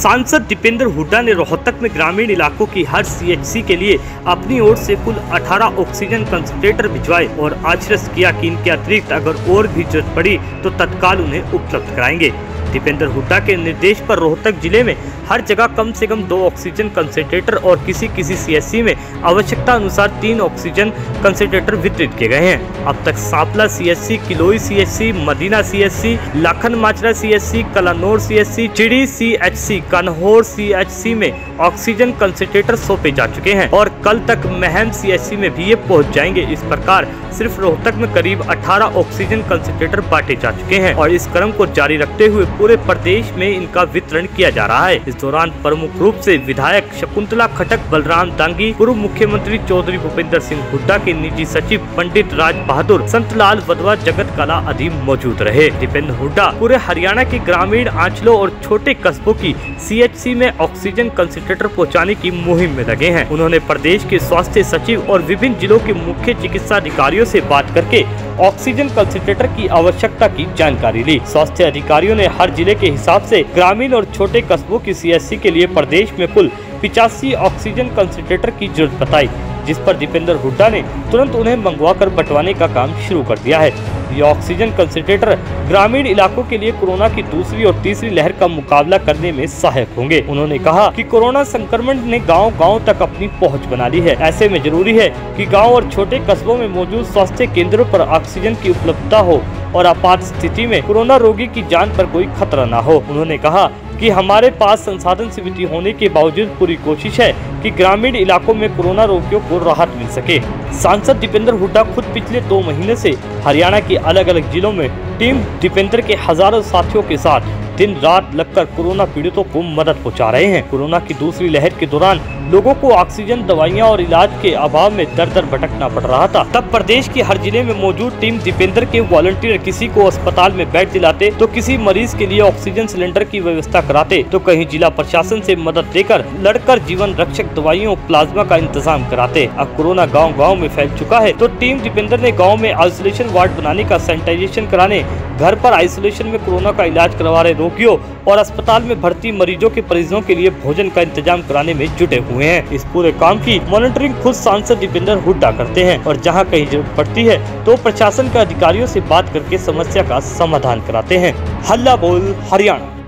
सांसद दीपेंद्र हुड्डा ने रोहतक में ग्रामीण इलाकों की हर सीएचसी के लिए अपनी ओर से कुल 18 ऑक्सीजन कंसंट्रेटर भिजवाए और आश्वस्त किया कि इनके अतिरिक्त अगर और भी ज़रूरत पड़ी तो तत्काल उन्हें उपलब्ध कराएँगे। दीपेंद्र हुड्डा के निर्देश पर रोहतक ज़िले में हर जगह कम से कम दो ऑक्सीजन कंसेंट्रेटर और किसी किसी सीएससी में आवश्यकता अनुसार तीन ऑक्सीजन कंसेंट्रेटर वितरित किए गए हैं। अब तक Sampla CSC Kiloi CSC Madina CSC Lakhan Majra CSC Kalanaur CSC Chiri CHC Kanhor CHC में ऑक्सीजन कंसेंट्रेटर सौंपे जा चुके हैं और कल तक महम सीएचसी में भी ये पहुँच जाएँगे। इस प्रकार सिर्फ़ रोहतक में करीब 18 ऑक्सीजन कंसेंट्रेटर बांटे जा चुके हैं और इस क्रम को जारी रखते हुए पूरे प्रदेश में इनका वितरण किया जा रहा है। इस दौरान प्रमुख रूप से विधायक शकुंतला खटक, बलराम दांगी, पूर्व मुख्यमंत्री चौधरी भूपेंद्र सिंह हुड्डा के निजी सचिव पंडित राज बहादुर संतलाल वधवा जगत कला आदि मौजूद रहे। दीपेंद्र हुड्डा पूरे हरियाणा के ग्रामीण, आंचलों और छोटे कस्बों की सीएचसी में ऑक्सीजन कंसेंट्रेटर पहुँचाने की मुहिम में लगे हैं। उन्होंने प्रदेश के स्वास्थ्य सचिव और विभिन्न जिलों के मुख्य चिकित्सा अधिकारियों से बात करके ऑक्सीजन कंसेंट्रेटर की आवश्यकता की जानकारी ली। स्वास्थ्य अधिकारियों ने हर ज़िले के हिसाब से ग्रामीण और छोटे कस्बों की सीएससी के लिए प्रदेश में कुल पिचासी ऑक्सीजन कंसेंट्रेटर की ज़रूरत बताई, जिस पर दीपेंद्र हुड्डा ने तुरंत उन्हें मंगवा कर बंटवाने का काम शुरू कर दिया है। ये ऑक्सीजन कंसंट्रेटर ग्रामीण इलाकों के लिए कोरोना की दूसरी और तीसरी लहर का मुकाबला करने में सहायक होंगे। उन्होंने कहा कि कोरोना संक्रमण ने गांव-गांव तक अपनी पहुँच बना ली है। ऐसे में ज़रूरी है कि गाँव और छोटे कस्बों में मौजूद स्वास्थ्य केंद्रों पर ऑक्सीजन की उपलब्धता हो और आपात स्थिति में कोरोना रोगी की जान पर कोई खतरा न हो। उन्होंने कहा कि हमारे पास संसाधन सीमित होने के बावजूद पूरी कोशिश है कि ग्रामीण इलाकों में कोरोना रोगियों को राहत मिल सके। सांसद दीपेंद्र हुड्डा खुद पिछले दो महीने से हरियाणा के अलग अलग जिलों में टीम दीपेंद्र के हज़ारों साथियों के साथ दिन रात लगकर कोरोना पीड़ितों को मदद पहुँचा रहे हैं। कोरोना की दूसरी लहर के दौरान लोगों को ऑक्सीजन, दवाइयाँ और इलाज के अभाव में दर दर भटकना पड़ रहा था। तब प्रदेश के हर ज़िले में मौजूद टीम दीपेंद्र के वॉलंटियर किसी को अस्पताल में बेड दिलाते तो किसी मरीज़ के लिए ऑक्सीजन सिलेंडर की व्यवस्था कराते तो कहीं जिला प्रशासन से मदद लेकर लड़कर जीवन रक्षक दवाइयों, प्लाज्मा का इंतज़ाम कराते। अब कोरोना गाँव गाँव में फैल चुका है तो टीम दीपेंद्र ने गाँव में आइसोलेशन वार्ड बनाने का सैनिटाइजेशन कराने, घर पर आइसोलेशन में कोरोना का इलाज करवा रहे रोगियों और अस्पताल में भर्ती मरीजों के परिजनों के लिए भोजन का इंतज़ाम कराने में जुटे हुए हैं। इस पूरे काम की मॉनिटरिंग खुद सांसद दीपेंद्र हुड्डा करते हैं और जहाँ कहीं ज़रूरत पड़ती है तो प्रशासन के अधिकारियों ऐसी बात करके समस्या का समाधान कराते हैं। हल्ला बोल, हरियाणा।